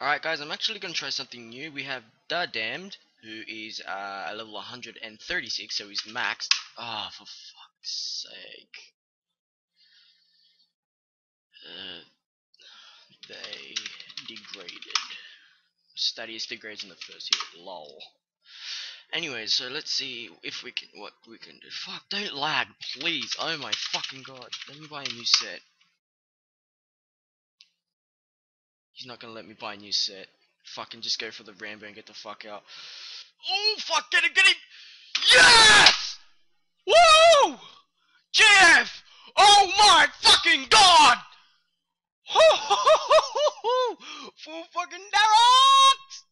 Alright guys, I'm actually gonna try something new. We have The Damned, who is uh, a level 136, so he's maxed. Ah, oh, for fuck's sake. Uh, they degraded. Statius degrades in the first hit. Lol. Anyways, so let's see if we can what we can do. Fuck, don't lag, please. Oh my fucking god. Let me buy a new set. He's not gonna let me buy a new set. Fucking just go for the Rambo and get the fuck out. Oh fuck, get him, get him! Yes! Woo! Jeff! Oh my fucking god! Full fucking Dharok!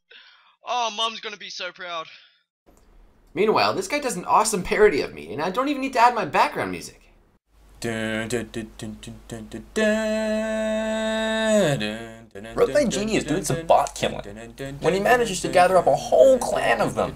Oh, mom's gonna be so proud. Meanwhile, this guy does an awesome parody of me, and I don't even need to add my background music. Roguelite Genie is doing some bot killing when he manages to gather up a whole clan of them.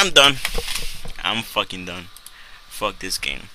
I'm done. I'm fucking done. Fuck this game.